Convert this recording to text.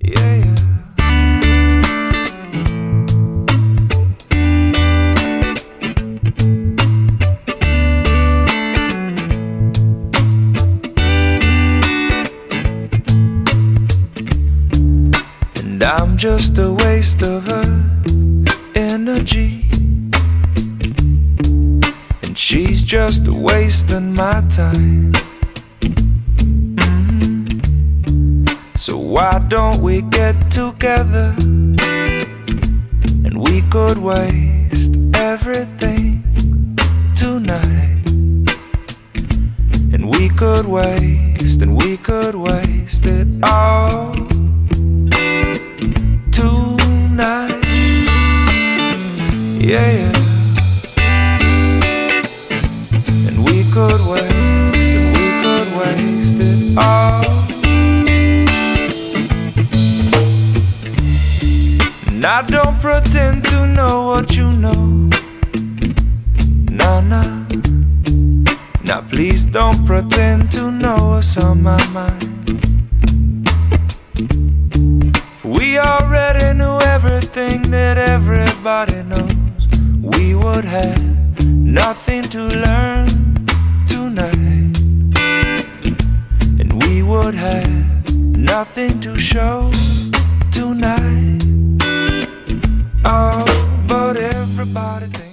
Yeah. And I'm just a waste of her energy. And she's just wasting my time. So why don't we get together and we could waste everything tonight? And we could waste and we could waste it all tonight. Yeah, yeah. And we could waste And I don't pretend to know what you know. Nah, nah. Now please don't pretend to know what's on my mind. For we already knew everything that everybody knows. We would have nothing to learn tonight. And we would have nothing to show tonight. Oh, but everybody.